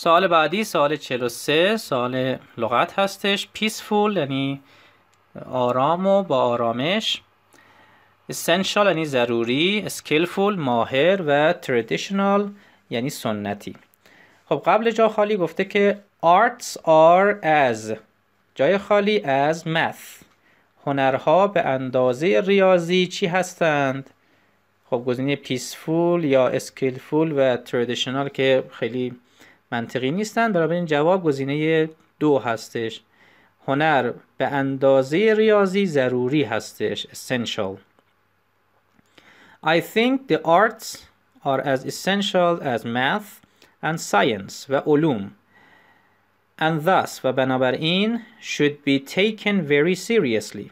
سوال بعدی سوال 43 سوال لغت هستش. peaceful یعنی آرام و با آرامش. essential یعنی ضروری. skillful ماهر و traditional یعنی سنتی. خب قبل جا خالی گفته که arts are as. جای خالی as math. هنرها به اندازه ریاضی چی هستند؟ خب گزینه پیسفول یا اسکیلفول و تردیشنال که خیلی منطقی نیستن برای این جواب گزینه دو هستش هنر به اندازه ریاضی ضروری هستش essential I think the arts are as essential as math and science و علوم and thus و بنابراین should be taken very seriously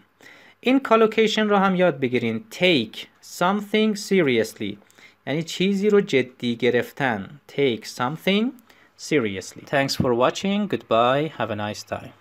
این کالوکیشن رو هم یاد بگیرین take something seriously یعنی چیزی رو جدی گرفتن take something seriously. Thanks for watching. Goodbye. Have a nice time